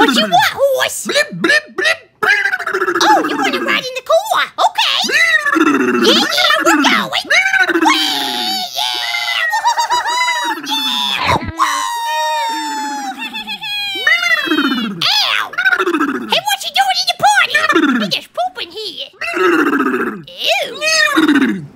What you want, horse? Blip, blip, blip. Oh, you want to ride in the car? Okay. yeah, yeah, we're going. Whee, yeah. yeah. Ow. Hey, what you doing in your party? You're just pooping here. Ew.